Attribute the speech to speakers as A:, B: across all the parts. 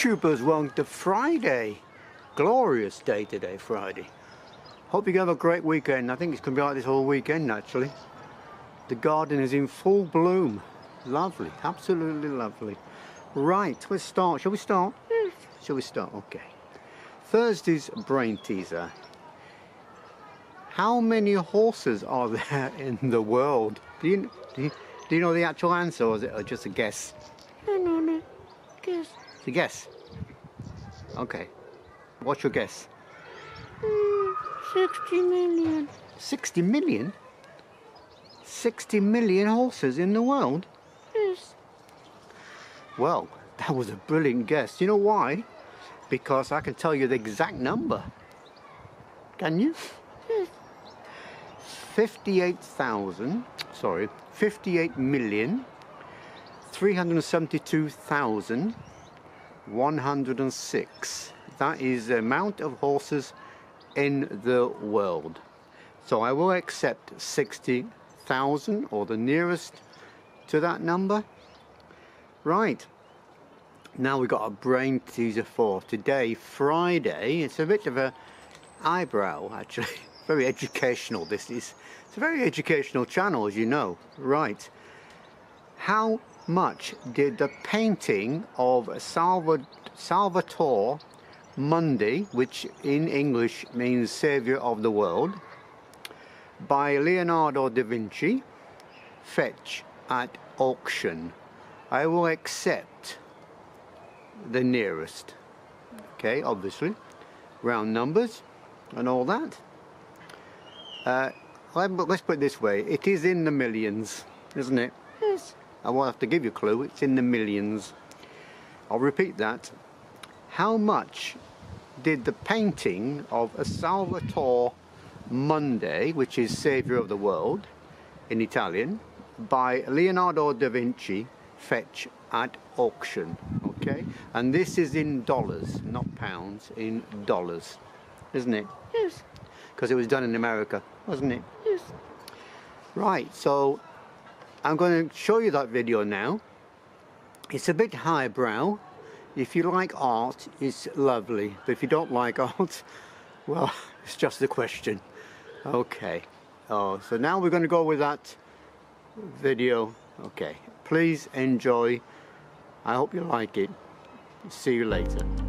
A: YouTubers want the Friday. Glorious day today, Friday. Hope you have a great weekend. I think it's going to be like this all weekend, actually. The garden is in full bloom. Lovely, absolutely lovely. Right, let's start. Shall we start? Yes. Shall we start? Okay. Thursday's brain teaser. How many horses are there in the world? Do you, do you, do you know the actual answer or is it just a guess?
B: I know the guess.
A: It's a guess. Okay. What's your guess?
B: Mm, 60 million.
A: 60 million? 60 million horses in the world?
B: Yes.
A: Well, that was a brilliant guess. You know why? Because I can tell you the exact number. Can you?
B: Yes.
A: 58,000, sorry, 58 million 372,106. That is the amount of horses in the world. So I will accept 60,000 or the nearest to that number. Right. Now we've got a brain teaser for today, Friday. It's a bit of a eyebrow actually. Very educational this is. It's a very educational channel as you know. Right. How much did the painting of Salva Salvator Mundi, which in English means Saviour of the World, by Leonardo da Vinci fetch at auction? I will accept the nearest. Okay, obviously. Round numbers and all that. Uh, let's put it this way. It is in the millions, isn't it? I won't have to give you a clue. It's in the millions. I'll repeat that. How much did the painting of a Salvator Mundi, which is Saviour of the World in Italian, by Leonardo da Vinci fetch at auction? Okay, and this is in dollars, not pounds, in dollars, isn't it?
B: Yes.
A: Because it was done in America, wasn't it?
B: Yes.
A: Right, so I'm going to show you that video now. It's a bit highbrow. If you like art, it's lovely. But if you don't like art, well, it's just a question. Okay. Oh, so now we're going to go with that video. Okay. Please enjoy. I hope you like it. See you later.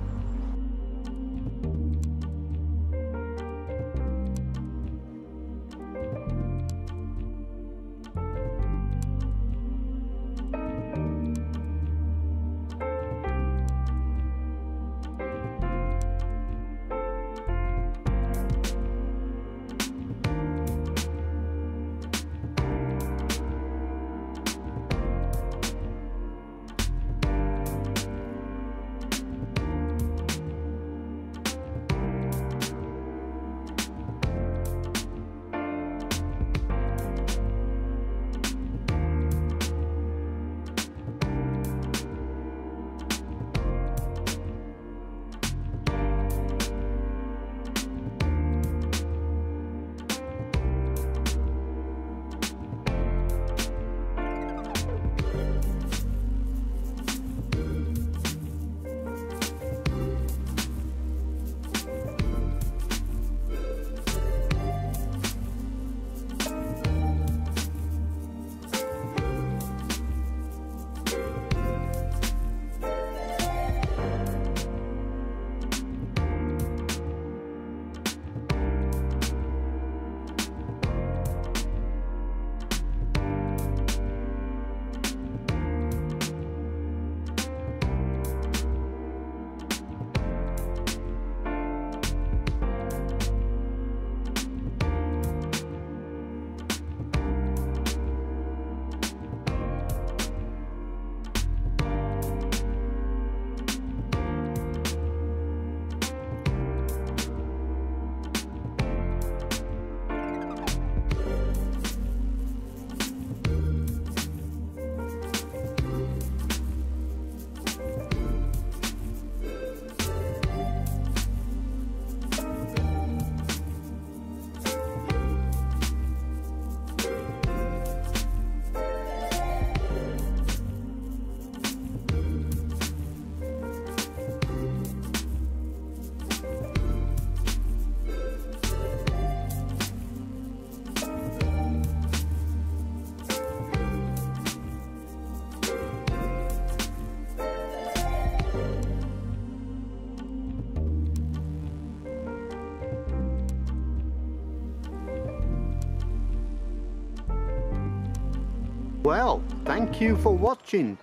A: Well, thank you for watching.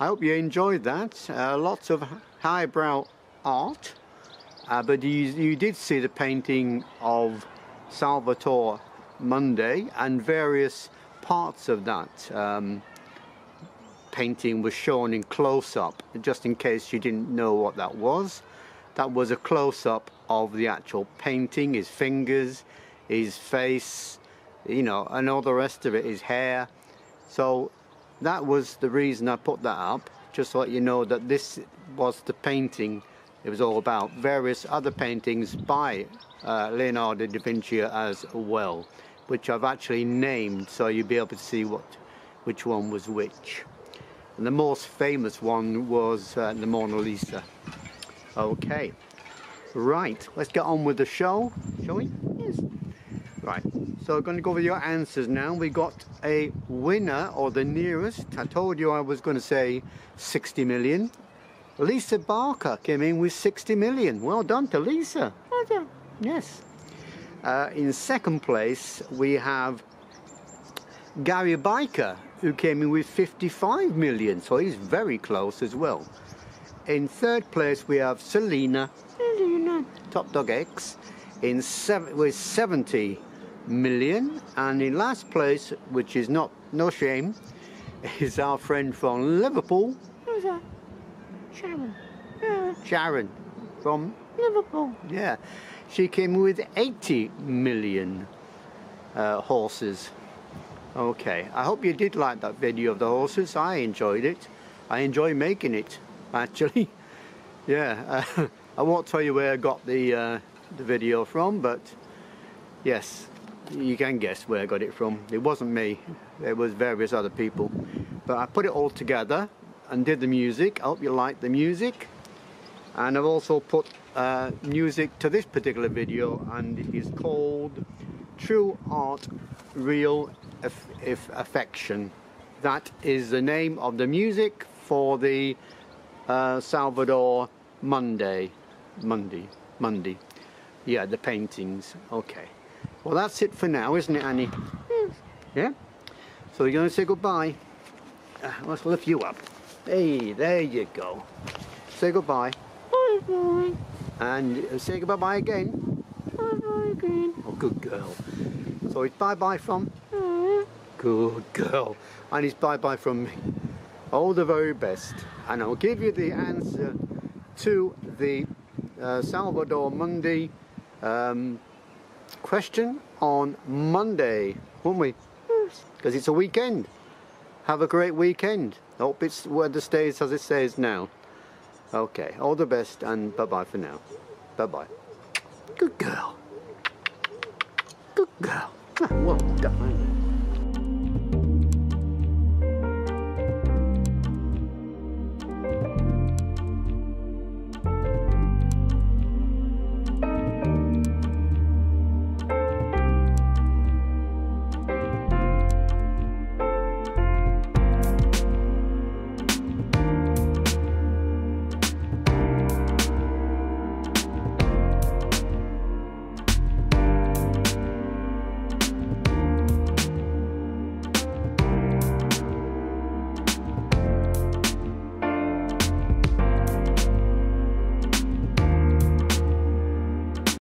A: I hope you enjoyed that. Uh, lots of highbrow art. Uh, but you, you did see the painting of Salvator Mundi and various parts of that um, painting was shown in close-up just in case you didn't know what that was that was a close-up of the actual painting his fingers his face you know and all the rest of it his hair so that was the reason I put that up just to let you know that this was the painting it was all about. Various other paintings by uh, Leonardo da Vinci as well which I've actually named so you'll be able to see what which one was which. And the most famous one was uh, the Mona Lisa. Okay. Right let's get on with the show shall we?
B: Yes.
A: Right so I'm going to go over your answers now we got a winner or the nearest I told you I was going to say 60 million Lisa Barker came in with 60 million well done to Lisa
B: Well done.
A: Yes. Uh, in second place, we have Gary Biker, who came in with 55 million, so he's very close as well. In third place, we have Selena,
B: Selena.
A: Top Dog X, in seven, with 70 million, and in last place, which is not no shame, is our friend from Liverpool,
B: Who's that? Sharon. Yeah.
A: Sharon, from
B: Liverpool.
A: Yeah, she came with 80 million uh, horses. Okay, I hope you did like that video of the horses. I enjoyed it. I enjoy making it, actually. yeah, uh, I won't tell you where I got the uh, the video from, but yes, you can guess where I got it from. It wasn't me. It was various other people. But I put it all together and did the music. I hope you like the music and I've also put uh, music to this particular video and it is called True Art Real Aff- Aff- Affection that is the name of the music for the uh, Salvador Monday Monday Monday yeah the paintings okay well that's it for now isn't it Annie
B: Yes.
A: yeah so you're going to say goodbye uh, let's lift you up hey there you go say goodbye
B: Bye bye.
A: and uh, say goodbye again.
B: Bye bye again.
A: Oh, good girl. So it's bye bye from. Good girl. And it's bye bye from me. All the very best. And I'll give you the answer to the uh, Salvador Mundi um, question on Monday, won't we? Because it's a weekend. Have a great weekend. Hope it's weather stays as it says now. Okay, all the best and bye bye for now. Bye bye. Good girl. Good girl. Well done.